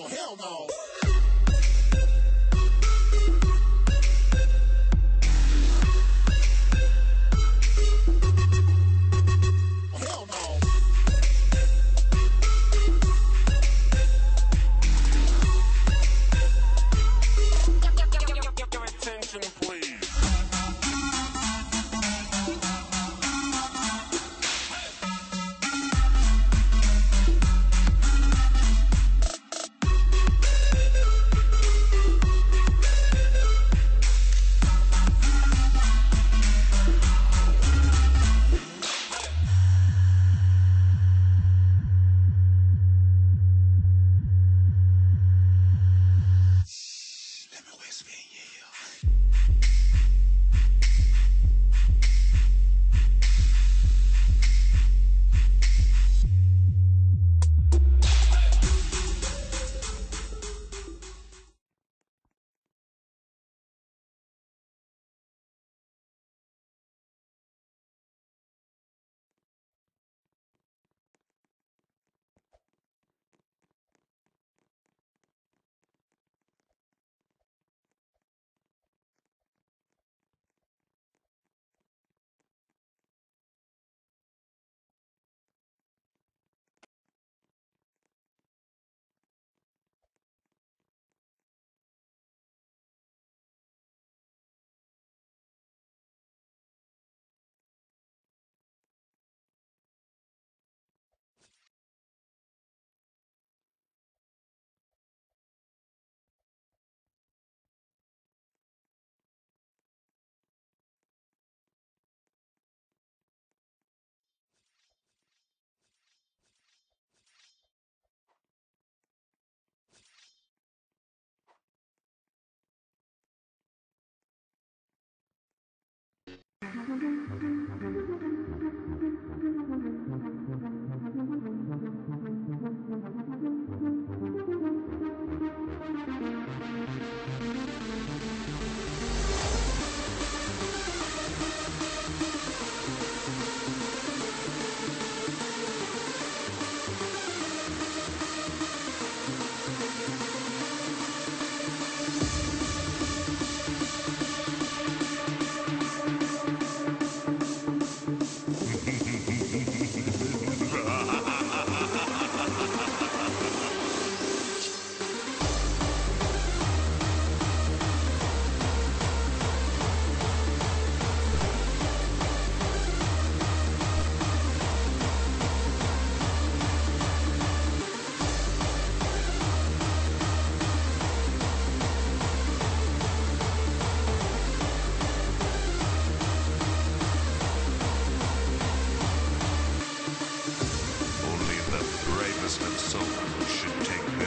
Oh hell no.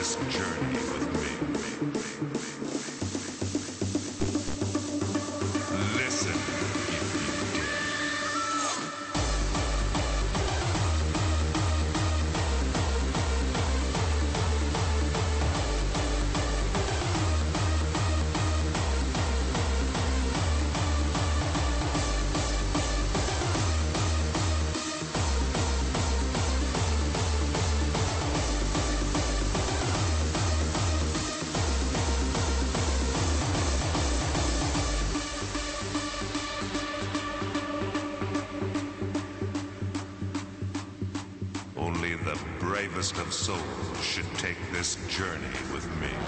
This journey bravest of souls should take this journey with me.